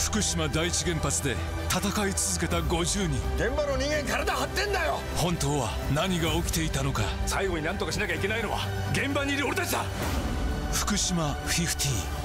福島第一原発で戦い続けた50人。現場の人間体張ってんだよ。本当は何が起きていたのか。最後に何とかしなきゃいけないのは現場にいる俺たちだ。福島50